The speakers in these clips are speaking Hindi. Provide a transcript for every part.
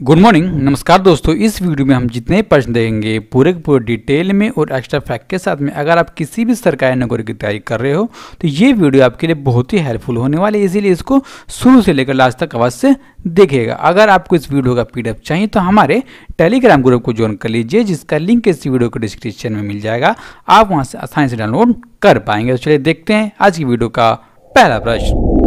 गुड मॉर्निंग नमस्कार दोस्तों। इस वीडियो में हम जितने प्रश्न देंगे, पूरे के पूरे डिटेल में और एक्स्ट्रा फैक्ट के साथ में अगर आप किसी भी सरकारी नौकरी की तैयारी कर रहे हो तो ये वीडियो आपके लिए बहुत ही हेल्पफुल होने वाली है। इसीलिए इसको शुरू से लेकर लास्ट तक अवश्य देखिएगा। अगर आपको इस वीडियो का पीडीएफ चाहिए तो हमारे टेलीग्राम ग्रुप को ज्वाइन कर लीजिए, जिसका लिंक इस वीडियो के डिस्क्रिप्शन में मिल जाएगा। आप वहाँ से आसानी से डाउनलोड कर पाएँगे। तो चलिए देखते हैं आज की वीडियो का पहला प्रश्न।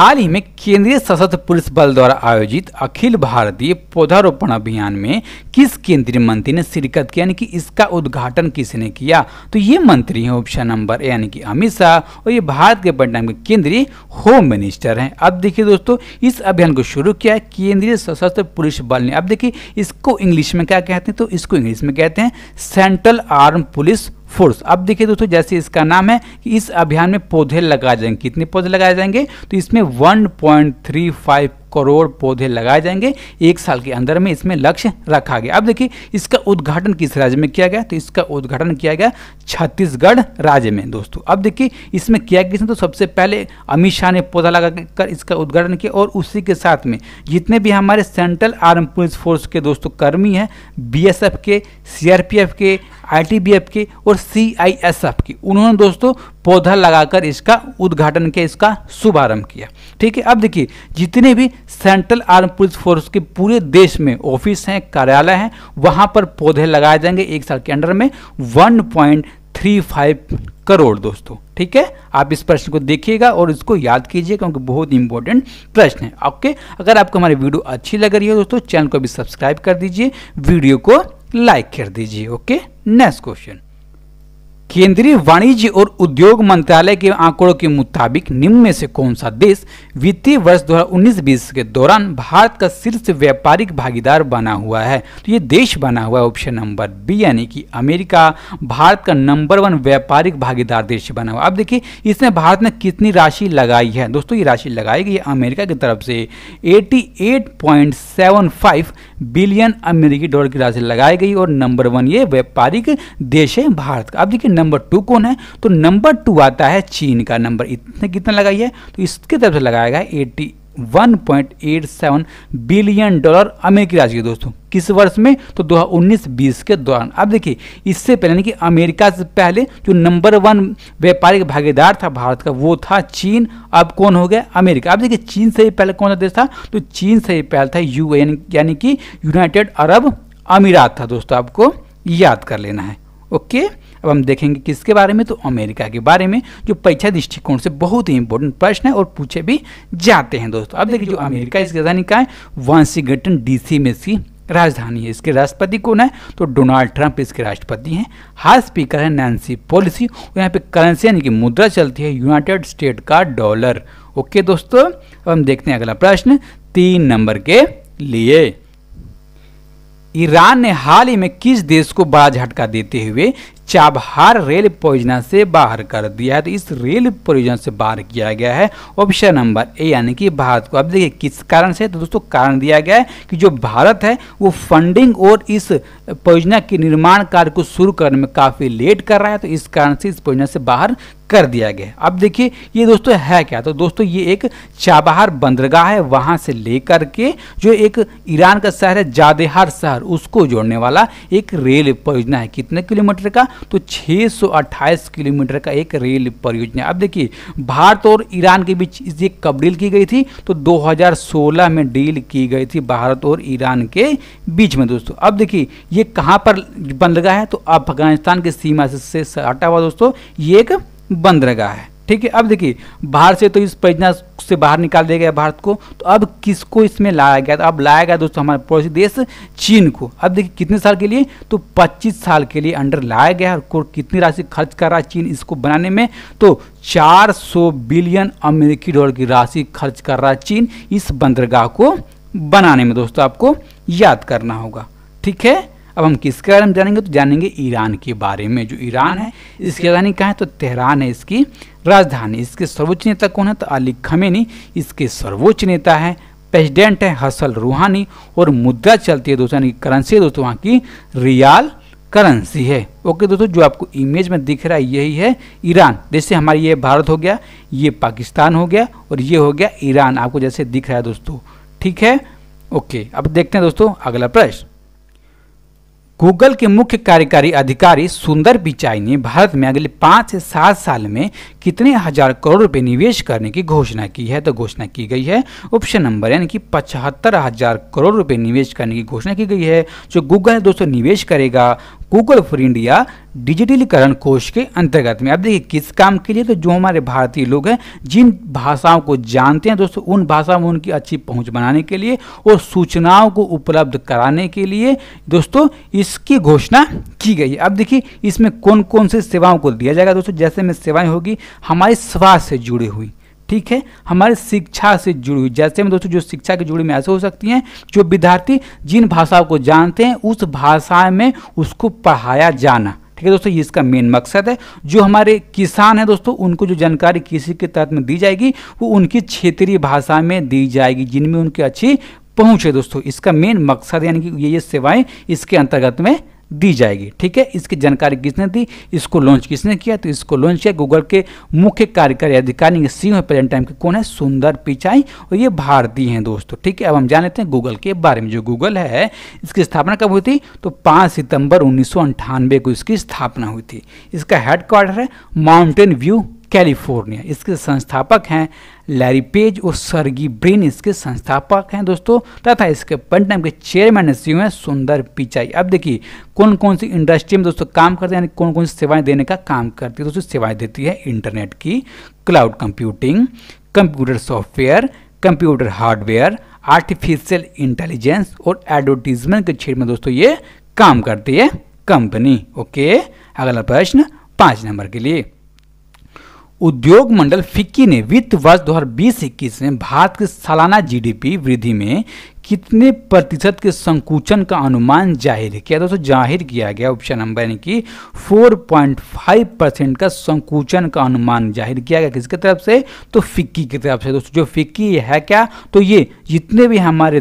हाल ही में केंद्रीय सशस्त्र पुलिस बल द्वारा आयोजित अखिल भारतीय पौधारोपण अभियान में किस केंद्रीय मंत्री ने शिरकत की यानी कि इसका उद्घाटन किसने किया? तो ये मंत्री हैं ऑप्शन नंबर यानी कि अमित शाह, और ये भारत के वर्तमान के केंद्रीय होम मिनिस्टर हैं। अब देखिए दोस्तों, इस अभियान को शुरू किया है केंद्रीय सशस्त्र पुलिस बल ने। अब देखिए, इसको इंग्लिश में क्या कहते हैं? तो इसको इंग्लिश में कहते हैं सेंट्रल आर्म पुलिस फोर्स। अब देखिए दोस्तों, जैसे इसका नाम है कि इस अभियान में पौधे लगाए जाएँगे। कितने पौधे लगाए जाएँगे? तो इसमें 1.35 करोड़ पौधे लगाए जाएँगे एक साल के अंदर में इसमें लक्ष्य रखा गया। अब देखिए, इसका उद्घाटन किस राज्य में किया गया? तो इसका उद्घाटन किया गया छत्तीसगढ़ राज्य में दोस्तों। अब देखिए, इसमें किया गया तो सबसे पहले अमित शाह ने पौधा लगा कर इसका उद्घाटन किया और उसी के साथ में जितने भी हमारे सेंट्रल आर्म पुलिस फोर्स के दोस्तों कर्मी हैं बीएसएफ के सीआरपीएफ के आईटीबीएफ के और सीआईएसएफ की। उन्होंने दोस्तों पौधा लगाकर इसका उद्घाटन किया, इसका शुभारंभ किया। ठीक है, अब देखिए, जितने भी सेंट्रल आर्म पुलिस फोर्स के पूरे देश में ऑफ़िस हैं, कार्यालय हैं, वहाँ पर पौधे लगाए जाएँगे एक साल के अंडर में 1.35 करोड़ दोस्तों। ठीक है, आप इस प्रश्न को देखिएगा और इसको याद कीजिए क्योंकि बहुत इंपॉर्टेंट प्रश्न है। ओके, अगर आपको हमारी वीडियो अच्छी लग रही है दोस्तों, चैनल को भी सब्सक्राइब कर दीजिए, वीडियो को लाइक कर दीजिए, ओके? नेक्स्ट क्वेश्चन केंद्रीय वाणिज्य और उद्योग मंत्रालय के आंकड़ों के मुताबिक निम्न में से कौन सा देश वित्तीय वर्ष 2019-20 के दौरान भारत का शीर्ष व्यापारिक भागीदार बना हुआ है? तो ये देश बना हुआ है ऑप्शन नंबर बी यानी कि अमेरिका, भारत का नंबर वन व्यापारिक भागीदार देश बना हुआ। अब देखिए, इसमें भारत ने कितनी राशि लगाई है? दोस्तों, ये राशि लगाई गई अमेरिका की तरफ़ से, एटी बिलियन अमेरिकी डॉलर की राशि लगाई गई और नंबर वन ये व्यापारिक देश है भारत का। अब देखिए नंबर टू कौन है? तो नंबर टू आता है चीन का। नंबर इतने कितना लगाई है? तो इसके तरफ़ से लगाया गया एटी 1.87 बिलियन डॉलर अमेरिकी राशि के दोस्तों। किस वर्ष में? तो 2019-20 के दौरान। अब देखिए, इससे पहले यानी कि अमेरिका से पहले जो नंबर वन व्यापारिक भागीदार था भारत का, वो था चीन। अब कौन हो गया? अमेरिका। अब देखिए, चीन से ही पहले कौन सा देश था? तो चीन से ही पहले था यू यानी कि यूनाइटेड अरब अमीरात था दोस्तों, आपको याद कर लेना है। ओके? अब हम देखेंगे किसके बारे में तो अमेरिका के बारे में जो परीक्षा दृष्टिकोण से बहुत ही इंपॉर्टेंट प्रश्न है और पूछे भी जाते हैं दोस्तों। अब देखिए जो अमेरिका इसकी राजधानी का है? वाशिंगटन डीसी में इसकी राजधानी है। इसके राष्ट्रपति कौन है? तो डोनाल्ड ट्रंप इसके राष्ट्रपति हैं। हाउस स्पीकर है नैन्सी पॉलिसी। और यहाँ पे करेंसी यानी कि मुद्रा चलती है यूनाइटेड स्टेट का डॉलर। ओके दोस्तों अब हम देखते हैं अगला प्रश्न तीन नंबर के लिए। ईरान ने हाल ही में किस देश को बड़ा झटका देते हुए चाबहार रेल परियोजना से बाहर कर दिया है। तो इस रेल परियोजना से बाहर किया गया है ऑप्शन नंबर ए, यानी कि भारत को। अब देखिए, किस कारण से? तो दोस्तों, कारण दिया गया है कि जो भारत है, वो फंडिंग और इस परियोजना के निर्माण कार्य को शुरू करने में काफ़ी लेट कर रहा है। तो इस कारण से इस परियोजना से बाहर कर दिया गया अब देखिए, ये दोस्तों है क्या? तो दोस्तों, ये एक चाबहार बंदरगाह है। वहाँ से लेकर के जो एक ईरान का शहर है, जादेहार शहर, उसको जोड़ने वाला एक रेल परियोजना है। कितने किलोमीटर का? तो 628 किलोमीटर का एक रेल परियोजना। अब देखिए, भारत और ईरान के बीच ये कब डील की गई थी? तो 2016 में डील की गई थी भारत और ईरान के बीच में दोस्तों। अब देखिए, ये कहाँ पर बंदरगाह है? तो अफ़गानिस्तान की सीमा से हटा हुआ दोस्तों, ये एक बंदरगाह है। ठीक है, अब देखिए, बाहर से तो इस परियोजना से बाहर निकाल दिया गया भारत को तो अब किसको इसमें लाया गया तो अब लाया गया दोस्तों हमारे पड़ोसी देश चीन को। अब देखिए, कितने साल के लिए? तो 25 साल के लिए अंडर लाया गया और कितनी राशि खर्च कर रहा है चीन इसको बनाने में? तो 400 बिलियन अमेरिकी डॉलर की राशि खर्च कर रहा है चीन इस बंदरगाह को बनाने में। दोस्तों, आपको याद करना होगा। ठीक है? अब हम किसके बारे में जानेंगे? तो जानेंगे ईरान के बारे में। जो ईरान है इसकी राजधानी कहाँ है? तो तेहरान है इसकी राजधानी। इसके सर्वोच्च नेता कौन है? तो अली खमेनी। इसके सर्वोच्च नेता है प्रेसिडेंट है हसल रूहानी। और मुद्रा चलती है दोस्तों यानी करेंसी है दोस्तों वहाँ की रियाल करेंसी है। ओके दोस्तों जो आपको इमेज में दिख रहा है यही है ईरान। जैसे हमारी ये भारत हो गया ये पाकिस्तान हो गया और ये हो गया ईरान। आपको जैसे दिख रहा है दोस्तों ठीक है? ओके अब देखते हैं दोस्तों अगला प्रश्न। गूगल के मुख्य कार्यकारी अधिकारी सुंदर पिचाई ने भारत में अगले पाँच से सात साल में कितने हज़ार करोड़ रुपए निवेश करने की घोषणा की है? तो घोषणा की गई है, ऑप्शन नंबर यानी कि पचहत्तर हज़ार करोड़ रुपए निवेश करने की घोषणा की गई है। जो गूगल दोस्तों निवेश करेगा, गूगल फॉर इंडिया डिजिटलीकरण कोष के अंतर्गत में। अब देखिए, किस काम के लिए? तो जो हमारे भारतीय लोग हैं, जिन भाषाओं को जानते हैं, दोस्तों, उन भाषाओं में उनकी अच्छी पहुँच बनाने के लिए और सूचनाओं को उपलब्ध कराने के लिए, दोस्तों, इसकी घोषणा की गई है। अब देखिए, इसमें कौन कौन से सेवाओं को दिया जाएगा, दोस्तों? जैसे में सेवाएँ होगी, हमारी स्वास्थ्य से जुड़ी हुई, ठीक है? हमारे शिक्षा से जुड़ी हुई। जैसे में, दोस्तों, जो शिक्षा की जुड़ी में ऐसे हो सकती हैं, जो विद्यार्थी जिन भाषाओं को जानते हैं, उस भाषा में उसको पढ़ाया जाना। ठीक है दोस्तों, ये इसका मेन मकसद है। जो हमारे किसान है दोस्तों, उनको जो जानकारी कृषि के तहत में दी जाएगी, वो उनकी क्षेत्रीय भाषा में दी जाएगी, जिनमें उनकी अच्छी पहुँच है दोस्तों। इसका मेन मकसद यानी कि ये ये सेवाएँ इसके अंतर्गत में दी जाएगी। ठीक है? इसकी जानकारी किसने दी? इसको लॉन्च किसने किया? तो इसको लॉन्च किया गूगल के मुख्य कार्यकारी अधिकारी सी है प्रेजेंट टाइम के कौन है? सुंदर पिचाई और ये भारतीय हैं दोस्तों। ठीक है? अब हम जान लेते हैं गूगल के बारे में। जो गूगल है, इसकी स्थापना कब हुई थी? तो पाँच सितंबर उन्नीस को इसकी स्थापना हुई थी। इसका हेडक्वार्टर है माउंटेन व्यू कैलिफ़ोर्निया। इसके संस्थापक हैं लैरी पेज और सरगी ब्रेन। इसके संस्थापक हैं दोस्तों, तथा इसके पंटनम के चेयरमैन सी हैं सुंदर पिचाई। अब देखिए कौन कौन सी इंडस्ट्री में दोस्तों काम करते हैं, यानी कौन कौन सी सेवाएँ देने का काम करती है? दोस्तों, सेवाएँ देती है इंटरनेट की, cloud computing, computer software, computer hardware, artificial intelligence और एडवर्टीजमेंट के क्षेत्र में दोस्तों ये काम करती है कंपनी। ओके, अगला प्रश्न पाँच नंबर के लिए। उद्योग मंडल फिक्की ने वित्त वर्ष 2020-21 में भारत के सालाना जीडीपी वृद्धि में कितने प्रतिशत के संकुचन का अनुमान ज़ाहिर किया? दोस्तों, ज़ाहिर किया गया ऑप्शन नंबर यानी कि 4.5 परसेंट का संकुचन का अनुमान ज़ाहिर किया गया किसके तरफ़ से? तो फिक्की की तरफ़ से। दोस्तों, जो फिक्की है क्या? तो ये जितने भी हमारे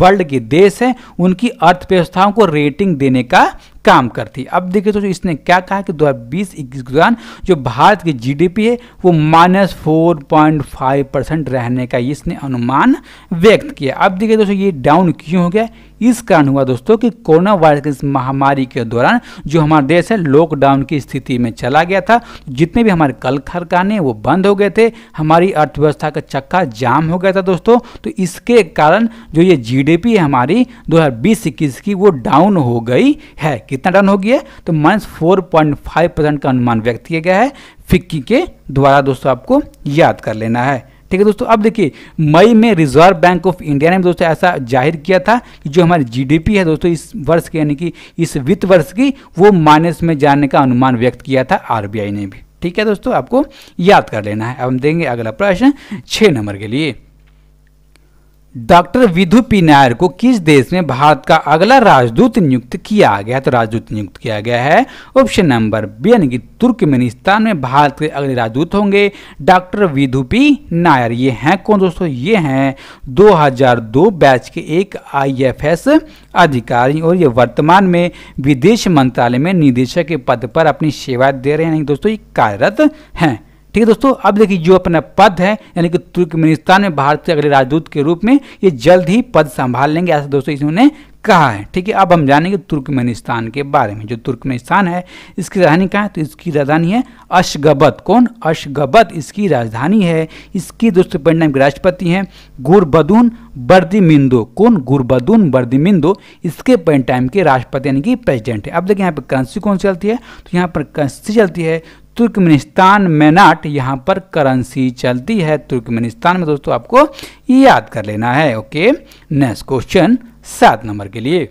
वर्ल्ड के देश हैं, उनकी अर्थव्यवस्थाओं को रेटिंग देने का काम करती अब देखिए दोस्तों, इसने क्या कहा कि दो हज़ार बीस इक्कीस के दौरान जो भारत की जीडीपी है, वो minus four point five percent रहने का इसने अनुमान व्यक्त किया। अब देखिए दोस्तों, ये डाउन क्यों हो गया? इस कारण हुआ दोस्तों कि कोरोना वायरस की महामारी के दौरान जो हमारा देश है लॉकडाउन की स्थिति में चला गया था, जितने भी हमारे कल खरकाने वो बंद हो गए थे, हमारी अर्थव्यवस्था का चक्का जाम हो गया था दोस्तों तो इसके कारण जो ये जीडीपी है हमारी 2020-21 की, वो डाउन हो गई है। कितना डाउन हो गया? तो माइनस फोर का अनुमान व्यक्त किया गया है, फिक्की के द्वारा दोस्तों आपको याद कर लेना है। ठीक है दोस्तों, अब देखिए, मई में रिज़र्व बैंक ऑफ़ इंडिया ने दोस्तों ऐसा ज़ाहिर किया था कि जो हमारी जीडीपी है दोस्तों, इस वर्ष की, यानी कि इस वित्त वर्ष की, वो माइनस में जाने का अनुमान व्यक्त किया था आरबीआई ने भी। ठीक है दोस्तों, आपको याद कर लेना है। अब हम देंगे अगला प्रश्न छः नंबर के लिए। डॉक्टर विधु पी नायर को किस देश में भारत का अगला राजदूत नियुक्त किया गया? तो राजदूत नियुक्त किया गया है। ऑप्शन नंबर बी, यानी कि तुर्कमेनिस्तान में भारत के अगले राजदूत होंगे डॉक्टर विधु पी नायर। ये हैं कौन दोस्तों? ये हैं 2002 बैच के एक आईएफएस अधिकारी और ये वर्तमान में विदेश मंत्रालय में निदेशक के पद पर अपनी सेवा दे रहे हैं। दोस्तों, ये कार्यरत हैं। ठीक है दोस्तों, अब देखिए जो अपना पद है, यानी कि तुर्कमेनिस्तान में भारत के अगले राजदूत के रूप में ये जल्द ही पद संभाल लेंगे, ऐसा दोस्तों इन्होंने कहा है। ठीक है, अब हम जानेंगे तुर्कमेनिस्तान के बारे में। जो तुर्कमेनिस्तान है, इसकी राजधानी कहाँ है? तो इसकी राजधानी है अशगबत कौन? अशगबत इसकी राजधानी है। इसकी दोस्तों परिणाम के राष्ट्रपति हैं गुरबदून बर्दिमिंदो। कौन? गुरबदून बर्दिमिंदो, इसके परिणाम के राष्ट्रपति, यानी कि प्रेसिडेंट है। अब देखिए यहाँ पर करेंसी कौन सी चलती है? तो यहाँ पर करेंसी चलती है। तुर्कमेनिस्तान मेनाट, यहाँ पर करेंसी चलती है तुर्कमेनिस्तान में, दोस्तों, आपको याद कर लेना है ओके नेक्स्ट क्वेश्चन सात नंबर के लिए।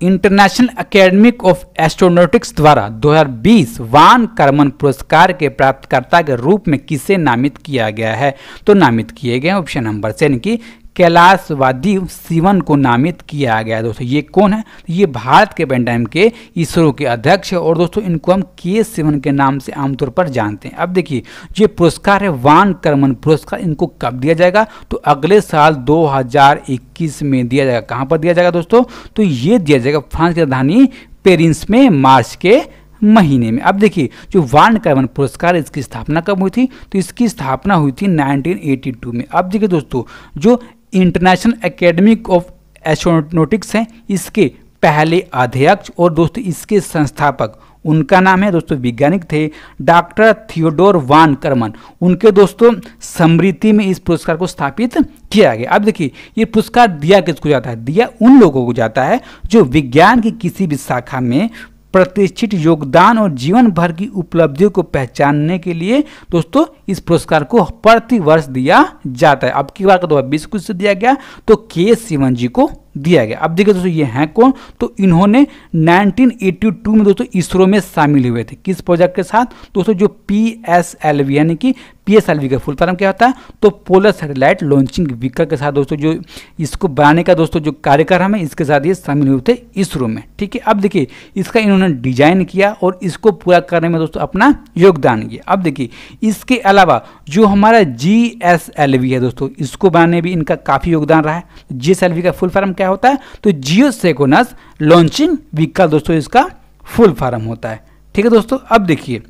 इंटरनेशनल एकेडमिक ऑफ़ एस्ट्रोनॉटिक्स द्वारा 2020 वान कर्मन पुरस्कार के प्राप्तकर्ता के रूप में किसे नामित किया गया है? तो नामित किए गए ऑप्शन नंबर से, यानी कि कैलाशवादी शिवन को नामित किया गया। दोस्तों, ये कौन है? ये भारत के पेंटाइम के इसरो के अध्यक्ष है। और दोस्तों, इनको हम के शिवन के नाम से आमतौर पर जानते हैं। अब देखिए, ये पुरस्कार है, वान कर्मन पुरस्कार, इनको कब दिया जाएगा? तो अगले साल 2021 में दिया जाएगा। कहाँ पर दिया जाएगा दोस्तों? तो ये दिया जाएगा फ्रांस की राजधानी पेरिस में मार्च के महीने में। अब देखिए, जो वान कर्मन पुरस्कार इसकी स्थापना कब हुई थी? तो इसकी स्थापना हुई थी 1982 में। अब देखिए दोस्तों, जो इंटरनेशनल एकेडमिक ऑफ़ एस्ट्रोनोटिक्स है। इसके पहले अध्यक्ष और दोस्तों इसके संस्थापक। उनका नाम है दोस्तों वैज्ञानिक थे डॉक्टर थियोडोर वान करमन। उनके दोस्तों समृद्धि में इस पुरस्कार को स्थापित किया गया। अब देखिए, ये पुरस्कार दिया किसको जाता है? दिया उन लोगों को जाता है जो विज्ञान की किसी भी शाखा में प्रतिष्ठित योगदान और जीवन भर की उपलब्धियों को पहचानने के लिए दोस्तों, इस पुरस्कार को प्रति वर्ष दिया जाता है। अब की बार का दो बीस को दिया गया तो के सिवन जी को दिया गया। अब देखिए दोस्तों, ये हैं कौन? तो इन्होंने 1982 में दोस्तों इसरो में शामिल हुए थे। किस प्रोजेक्ट के साथ? दोस्तों, जो पी एस एल वी, यानी कि पी एस एल वी का फुल फॉर्म क्या होता है? तो पोलर सैटेलाइट लॉन्चिंग व्हीकल के साथ दोस्तों, जो इसको बनाने का दोस्तों, जो कार्यक्रम है इसके साथ ये शामिल हुए थे इसरो में। ठीक है, अब देखिए, इसका इन्होंने डिज़ाइन किया और इसको पूरा करने में दोस्तों अपना योगदान किया। अब देखिए, इसके अलावा जो हमारा जी एस एल वी है दोस्तों, इसको बनाने भी इनका काफ़ी योगदान रहा है। जी एस एल वी का फुल फॉर्म क्या होता है? तो जियो सेकोनस लॉन्चिंग व्हीकल दोस्तों इसका फुल फॉर्म होता है। ठीक है दोस्तों? अब देखिए,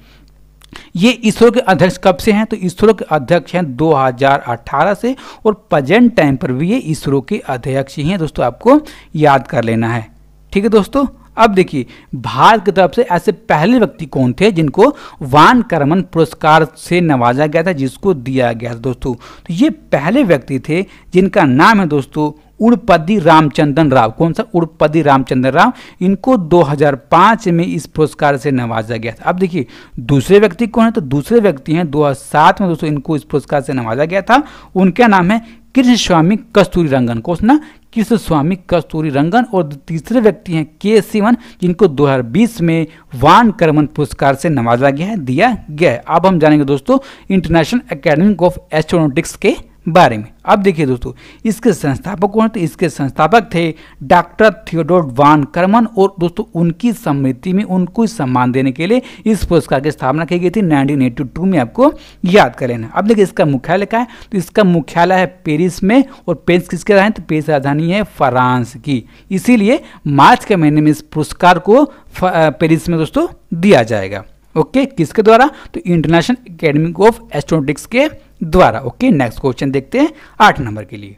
ये इसरो के अध्यक्ष कब से हैं? तो इसरो के अध्यक्ष हैं 2018 से और प्रेजेंट टाइम पर भी ये इसरो के अध्यक्ष ही हैं। दोस्तों, आपको याद कर लेना है। ठीक है दोस्तों? अब देखिए, भारत की तरफ़ से ऐसे पहले व्यक्ति कौन थे जिनको वान करमन पुरस्कार से नवाजा गया था, जिसको दिया गया था दोस्तों? तो ये पहले व्यक्ति थे जिनका नाम है दोस्तों उड़पदी रामचंद्रन राव। कौन सा? उड़पदी रामचंद्र राव। इनको 2005 में इस पुरस्कार से नवाजा गया था। अब देखिए, दूसरे व्यक्ति कौन है? तो दूसरे व्यक्ति हैं 2007 में दोस्तों इनको इस पुरस्कार से नवाजा गया था। उनका नाम है कृष्ण स्वामी कस्तूरी रंगन को ना कृष्ण स्वामी कस्तूरी रंगन और तीसरे व्यक्ति हैं के सिवन, जिनको 2020 में वान करमन पुरस्कार से नवाजा गया है, दिया गया है। अब हम जानेंगे दोस्तों इंटरनेशनल अकेडमी ऑफ़ एस्ट्रोनोटिक्स के बारे में। अब देखिए दोस्तों, इसके संस्थापक कौन थे? इसके संस्थापक थे डॉक्टर थियोडोर वान करमन और दोस्तों, उनकी समृद्धि में उनको सम्मान देने के लिए इस पुरस्कार की स्थापना की गई थी 1982 में। आपको याद कर लेना। अब देखिए इसका मुख्यालय क्या है? तो इसका मुख्यालय है पेरिस में और पेरिस किसके राजधानी तो पेरिस राजधानी है फ्रांस की। इसीलिए मार्च के महीने में इस पुरस्कार को पेरिस में दोस्तों दिया जाएगा। ओके, किसके द्वारा? तो इंटरनेशनल एकेडमी ऑफ़ एस्ट्रोनॉटिक्स के द्वारा ओके नेक्स्ट क्वेश्चन देखते हैं आठ नंबर के लिए।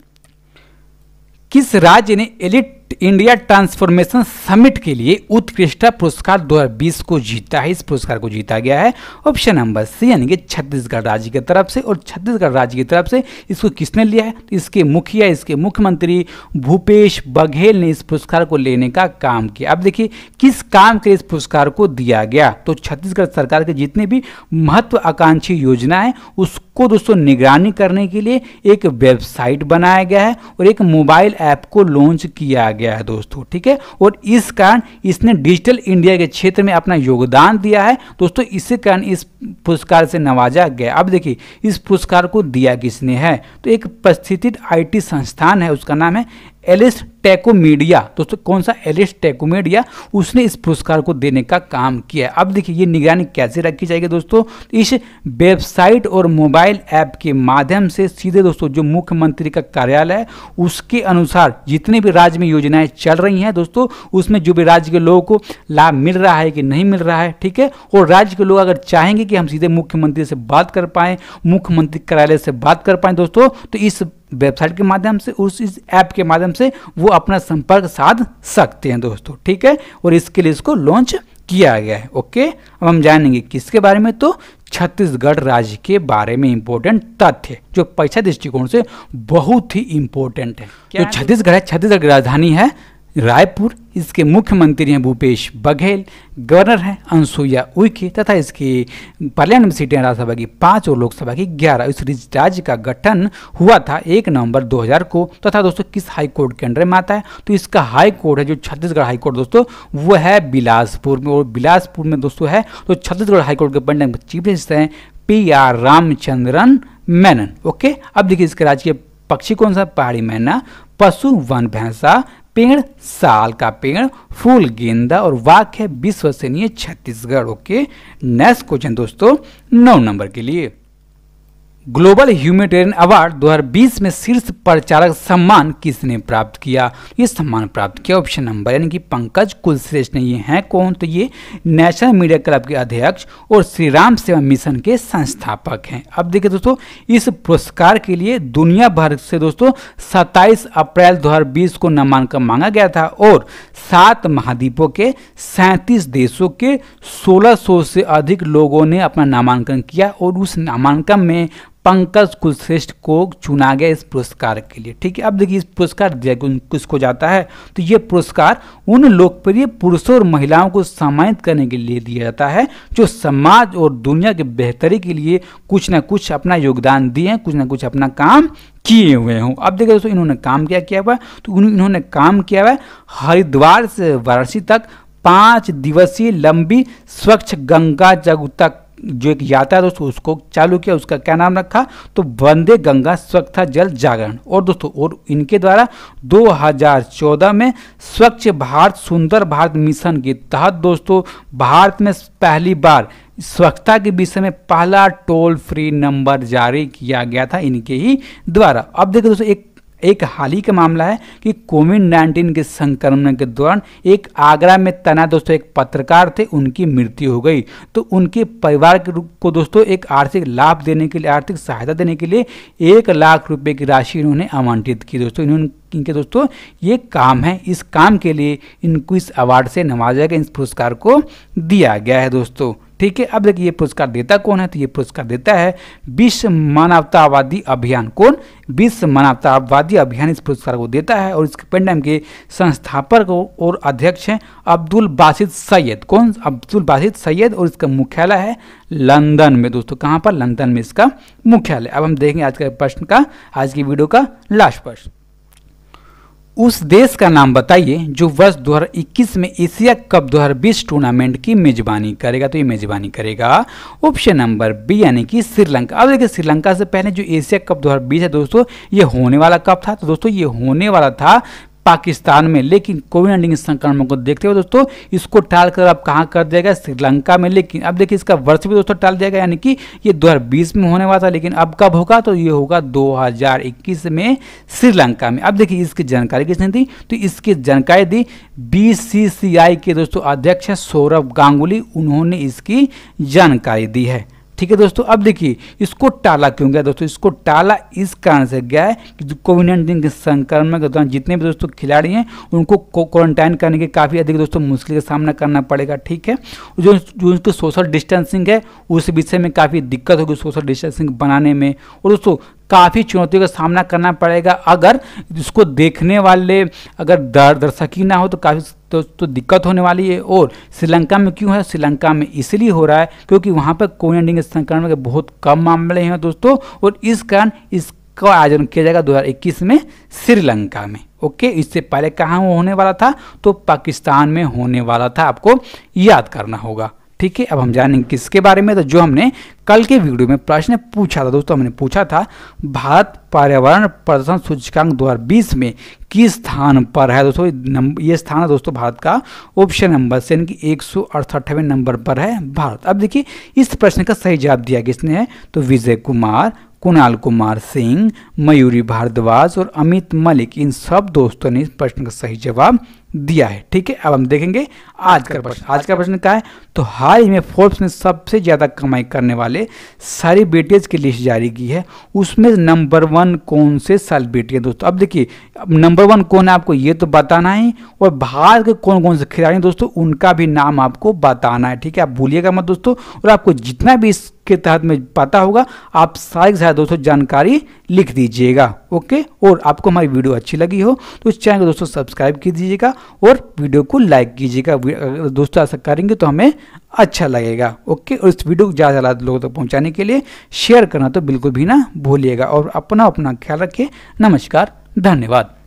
किस राज्य ने एलिट इंडिया ट्रांसफॉर्मेशन समिट के लिए उत्कृष्ट पुरस्कार 2020 को जीता है। इस पुरस्कार को जीता गया है। ऑप्शन नंबर सी, यानी कि छत्तीसगढ़ राज्य की तरफ़ से, और छत्तीसगढ़ राज्य की तरफ़ से इसको किसने लिया है? तो इसके मुखिया, इसके मुख्यमंत्री भूपेश बघेल ने इस पुरस्कार को लेने का काम किया। अब देखिए, किस काम के इस पुरस्कार को दिया गया? तो छत्तीसगढ़ सरकार के जितने भी महत्वाकांक्षी योजना है, उसको दोस्तों निगरानी करने के लिए एक वेबसाइट बनाया गया है, और एक मोबाइल ऐप को लॉन्च किया गया है दोस्तों, ठीक है? और इस कारण इसने डिजिटल इंडिया के क्षेत्र में अपना योगदान दिया है। दोस्तों, इसी कारण इस पुरस्कार से नवाजा गया। अब देखिए, इस पुरस्कार को दिया किसने है? तो एक प्रस्थित आईटी संस्थान है, उसका नाम है एलिस टेकोमीडिया। दोस्तों, कौन सा एलिस टेकोमीडिया? उसने इस पुरस्कार को देने का काम किया अब देखिए, ये निगरानी कैसे रखी जाएगी दोस्तों? इस वेबसाइट और मोबाइल ऐप के माध्यम से सीधे दोस्तों, जो मुख्यमंत्री का कार्यालय है, उसके अनुसार जितने भी राज्य में योजनाएँ चल रही हैं दोस्तों, उसमें जो भी राज्य के लोगों को लाभ मिल रहा है कि नहीं मिल रहा है, ठीक है? और राज्य के लोग अगर चाहेंगे कि हम सीधे मुख्यमंत्री से बात कर पाएँ, मुख्यमंत्री कार्यालय से बात कर पाएँ दोस्तों तो इस वेबसाइट के माध्यम से उस इस ऐप के माध्यम से वो अपना संपर्क साध सकते हैं दोस्तों ठीक है? और इसके लिए इसको लॉन्च किया गया है ओके? अब हम जानेंगे किसके बारे में तो छत्तीसगढ़ राज्य के बारे में इम्पोर्टेंट तथ्य जो परीक्षा दृष्टिकोण से बहुत ही इम्पोर्टेंट है। जो छत्तीसगढ़ है छत्तीसगढ़ की राजधानी है रायपुर, इसके मुख्यमंत्री हैं भूपेश बघेल, गवर्नर हैं अनसुईया उइके तथा इसकी पार्लियामेंट सीटें राज्यसभा की, पाँच और लोकसभा की ग्यारह। इस राज्य का गठन हुआ था एक नवंबर 2000 को। तथा दोस्तों, किस हाई कोर्ट के अंडर में आता है? तो इसका हाई कोर्ट है जो छत्तीसगढ़ हाई कोर्ट, दोस्तों, वो है बिलासपुर में। और बिलासपुर में, दोस्तों, है तो छत्तीसगढ़ हाई कोर्ट के पंडित चीफ जस्टिस हैं P R Ramachandran Menon. Okay? अब देखिए इसके राज्य के पक्षी कौन सा? पहाड़ी मैना, पशु, वन भैंसा पेड़, साल का पेड़, फूल गेंदा और वाक्य विश्वसनीय छत्तीसगढ़, ओके? नेक्स्ट क्वेश्चन दोस्तों, नौ नंबर के लिए। ग्लोबल ह्यूमेटेरियन अवार्ड 2020 में शीर्ष परिचालक सम्मान किसने प्राप्त किया? ये सम्मान प्राप्त किया ऑप्शन नंबर, यानी कि पंकज कुलश्रेष्ठ ने। ये हैं कौन? तो ये नेशनल मीडिया क्लब के अध्यक्ष और श्री राम सेवा मिशन के संस्थापक हैं। अब देखिए दोस्तों, इस पुरस्कार के लिए दुनिया भर से दोस्तों 27 अप्रैल 2020 को नामांकन मांगा गया था और सात महाद्वीपों के सैंतीस देशों के 1600 से अधिक लोगों ने अपना नामांकन किया और उस नामांकन में पंकज कुलश्रेष्ठ को चुना गया इस पुरस्कार के लिए। ठीक है, अब देखिए इस पुरस्कार दिया किसको जाता है? तो ये पुरस्कार उन लोकप्रिय पुरुषों और महिलाओं को सम्मानित करने के लिए दिया जाता है, जो समाज और दुनिया के बेहतरी के लिए कुछ ना कुछ अपना योगदान दिए हैं, कुछ ना कुछ अपना काम किए हुए हों। अब देखिए दोस्तों, इन्होंने काम क्या किया हुआ तो इन्होंने काम किया हुआ हरिद्वार से वाराणसी तक पाँच दिवसीय लंबी स्वच्छ गंगा जग तक जो एक यात्रा दोस्तों उसको चालू किया, उसका क्या नाम रखा? तो वंदे गंगा स्वच्छता जल जागरण। और दोस्तों, और इनके द्वारा 2014 में स्वच्छ भारत, सुंदर भारत मिशन के तहत दोस्तों, भारत में पहली बार स्वच्छता के विषय में पहला टोल फ्री नंबर जारी किया गया था इनके ही द्वारा। अब देखिए दोस्तों, एक एक हाल ही का मामला है कि कोविड नाइन्टीन के संक्रमण के दौरान एक आगरा में तैनात दोस्तों एक पत्रकार थे, उनकी मृत्यु हो गई। तो उनके परिवार के दोस्तों एक आर्थिक लाभ देने के लिए, आर्थिक सहायता देने के लिए एक लाख रुपए की राशि इन्होंने आवंटित की दोस्तों। इन्होंने, इनके दोस्तों, ये काम है। इस काम के लिए इनको इस अवार्ड से नवाजा गया, इस पुरस्कार को दिया गया है दोस्तों। ठीक है, अब देखिए ये पुरस्कार देता कौन है? तो ये पुरस्कार देता है विश्व मानवतावादी अभियान। कौन? विश्व मानवतावादी अभियान इस पुरस्कार को देता है और इसके पेंडम के संस्थापक और अध्यक्ष हैं अब्दुल बासित सैयद। कौन? अब्दुल बासित सैयद और इसका मुख्यालय है लंदन में। दोस्तों, कहाँ पर? लंदन में इसका मुख्यालय। अब हम देखेंगे आज के प्रश्न का, आज की वीडियो का लास्ट प्रश्न। उस देश का नाम बताइए जो वर्ष 2021 में एशिया कप 2020 टूर्नामेंट की मेजबानी करेगा। तो ये मेजबानी करेगा ऑप्शन नंबर बी, यानी कि श्रीलंका। अब देखिए, श्रीलंका से पहले जो एशिया कप 2020 है, दोस्तों, ये होने वाला कप था। तो दोस्तों, ये होने वाला था पाकिस्तान में। लेकिन कोविड नाइन्टीन संक्रमण को देखते हुए दोस्तों, इसको टाल कर अब कहाँ कर दिया गया? श्रीलंका में। लेकिन अब देखिए, इसका वर्ष भी दोस्तों टाल दिया गया, यानी कि ये 2020 में होने वाला था, लेकिन अब कब होगा? तो ये होगा 2021 में श्रीलंका में। अब देखिए, इसकी जानकारी किसने दी? तो इसकी जानकारी दी बीसीसीआई के दोस्तों अध्यक्ष सौरभ गांगुली। उन्होंने इसकी जानकारी दी है। ठीक है दोस्तों, अब देखिए, इसको टाला क्यों गया दोस्तों? इसको टाला इस कारण से गया है कि कोविड नाइन्टीन के संक्रमण के दौरान जितने भी दोस्तों खिलाड़ी हैं, उनको क्वारंटाइन करने के काफ़ी अधिक दोस्तों मुश्किल का सामना करना पड़ेगा, ठीक है? जो जो उनकी सोशल डिस्टेंसिंग है, उस विषय में काफ़ी दिक्कत होगी सोशल डिस्टेंसिंग बनाने में। और दोस्तों काफ़ी चुनौतियों का सामना करना पड़ेगा। अगर इसको देखने वाले अगर दर दर्शक ना हो तो काफ़ी तो, तो दिक्कत होने वाली है। और श्रीलंका में क्यों है? श्रीलंका में इसलिए हो रहा है क्योंकि वहाँ पर कोविड नाइन्टीन संक्रमण के बहुत कम मामले हैं दोस्तों। और इस कारण इसका आयोजन किया जाएगा 2021 में श्रीलंका में। ओके? इससे पहले कहाँ होने वाला था? तो पाकिस्तान में होने वाला था। आपको याद करना होगा। ठीक है, अब हम जानेंगे किसके बारे में। तो जो हमने कल के वीडियो में प्रश्न पूछा था, दोस्तों, हमने पूछा था, भारत पर्यावरण प्रदर्शन सूचकांक 2020 में किस स्थान पर है? दोस्तों, ये स्थान है, दोस्तों, भारत का ऑप्शन नंबर से, यानी एक सौ नंबर पर है भारत। अब देखिए, इस प्रश्न का सही जवाब दिया किसने है? तो विजय कुमार कुणाल कुमार सिंह, मयूरी भारद्वाज और अमित मलिक, इन सब दोस्तों ने इस प्रश्न का सही जवाब दिया है। ठीक है, अब हम देखेंगे आज का प्रश्न। आज का प्रश्न क्या है? तो हाल ही में फोर्ब्स ने सबसे ज़्यादा कमाई करने वाले सेलिब्रिटीज की लिस्ट जारी की है। उसमें नंबर वन कौन से सेलिब्रिटी है दोस्तों? अब देखिए नंबर वन कौन है आपको ये तो बताना है और भारत के कौन कौन से खिलाड़ी दोस्तों, उनका भी नाम आपको बताना है। ठीक है, आप भूलिएगा मत दोस्तों और आपको जितना भी इसके तहत में पता होगा। आप सारी सारी दोस्तों जानकारी लिख दीजिएगा, ओके? और आपको हमारी वीडियो अच्छी लगी हो तो इस चैनल को दोस्तों सब्सक्राइब की दीजिएगा और वीडियो को लाइक कीजिएगा। दोस्तों ऐसा करेंगे तो हमें अच्छा लगेगा, ओके? और इस वीडियो को ज़्यादा ज़्यादा लोगों तक पहुँचाने के लिए शेयर करना तो बिल्कुल भी ना भूलिएगा। और अपना अपना ख्याल रखिए। नमस्कार, धन्यवाद।